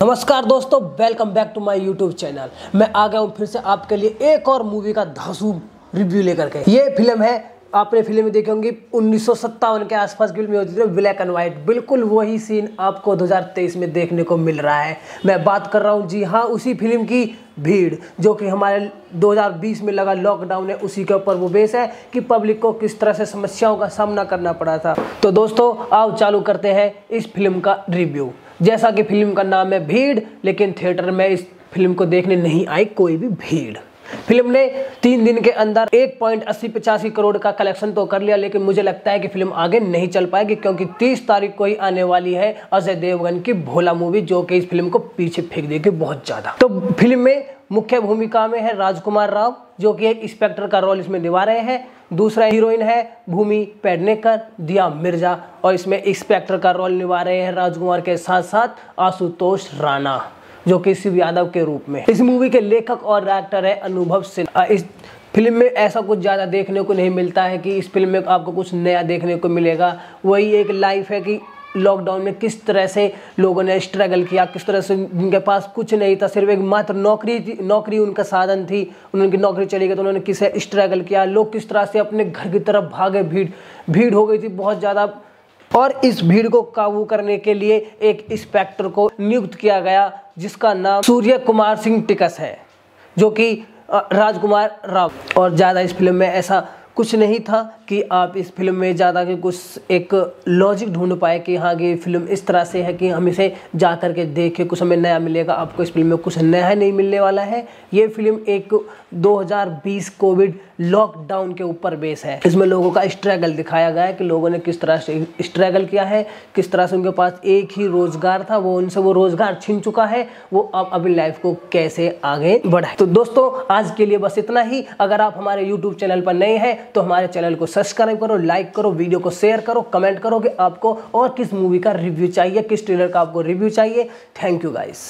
नमस्कार दोस्तों welcome back to my YouTube channel मैं आ गया हूँ फिर से आपके लिए एक और मूवी का धांसू रिव्यू लेकर के। ये फ़िल्म है, आपने फ़िल्म में देखी होंगी, उन्नीस सौ सत्तावन के आसपास की फ़िल्म होती थी ब्लैक एंड व्हाइट बिल्कुल वही सीन आपको 2023 में देखने को मिल रहा है। मैं बात कर रहा हूँ, जी हाँ उसी फ़िल्म की भीड़, जो कि हमारे 2020 में लगा लॉकडाउन है, उसी के ऊपर वो बेस है कि पब्लिक को किस तरह से समस्याओं का सामना करना पड़ा था। तो दोस्तों, आओ चालू करते हैं इस फ़िल्म का रिव्यू जैसा कि फ़िल्म का नाम है भीड़, लेकिन थिएटर में इस फ़िल्म को देखने नहीं आई कोई भी भीड़। फ़िल्म ने तीन दिन के अंदर एक पॉइंट अस्सी पचासी करोड़ का कलेक्शन तो कर लिया, लेकिन मुझे लगता है कि फ़िल्म आगे नहीं चल पाएगी, क्योंकि 30 तारीख को ही आने वाली है अजय देवगन की भोला मूवी, जो कि इस फ़िल्म को पीछे फेंक देगी बहुत ज़्यादा। तो फ़िल्म में मुख्य भूमिका में है राजकुमार राव, जो कि एक इंस्पेक्टर का रोल इसमें निभा रहे हैं। दूसरा हीरोइन है भूमि पेडनेकर, दिया मिर्ज़ा, और इसमें इंस्पेक्टर का रोल निभा रहे हैं राजकुमार के साथ साथ आशुतोष राणा। जो कि शिव यादव के रूप में इस मूवी के लेखक और डायरेक्टर है अनुभव सिन्हा। इस फ़िल्म में ऐसा कुछ ज़्यादा देखने को नहीं मिलता है कि इस फ़िल्म में आपको कुछ नया देखने को मिलेगा। वही एक लाइफ है कि लॉकडाउन में किस तरह से लोगों ने स्ट्रगल किया, किस तरह से जिनके पास कुछ नहीं था, सिर्फ़ एक मात्र नौकरी थी, नौकरी उनका साधन थी, उनकी नौकरी चली गई तो उन्होंने किसे स्ट्रगल किया, लोग किस तरह से अपने घर की तरफ़ भागे, भीड़ भीड़ हो गई थी, बहुत ज़्यादा और इस भीड़ को काबू करने के लिए एक इंस्पेक्टर को नियुक्त किया गया, जिसका नाम सूर्य कुमार सिंह टिकस है, जो कि राजकुमार राव। और ज़्यादा इस फ़िल्म में ऐसा कुछ नहीं था कि आप इस फ़िल्म में ज़्यादा के कुछ एक लॉजिक ढूंढ पाए कि हाँ ये फ़िल्म इस तरह से है कि हम इसे जा कर के देखें, कुछ हमें नया मिलेगा, आपको इस फ़िल्म में कुछ नया नहीं मिलने वाला है। ये फ़िल्म एक 2020 कोविड लॉकडाउन के ऊपर बेस है। इसमें लोगों का स्ट्रगल दिखाया गया है कि लोगों ने किस तरह से स्ट्रगल किया है, किस तरह से उनके पास एक ही रोज़गार था, वो उनसे वो रोज़गार छिन चुका है, वो अब अपनी लाइफ को कैसे आगे बढ़ाए। तो दोस्तों, आज के लिए बस इतना ही। अगर आप हमारे यूट्यूब चैनल पर नए हैं तो हमारे चैनल को सब्सक्राइब करो लाइक करो वीडियो को शेयर करो कमेंट करो कि आपको और किस मूवी का रिव्यू चाहिए, किस ट्रेलर का आपको रिव्यू चाहिए। Thank you guys